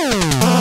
Oh.